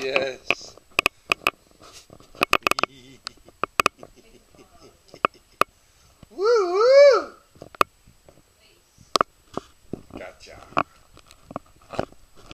Yes. woo woo. Gotcha.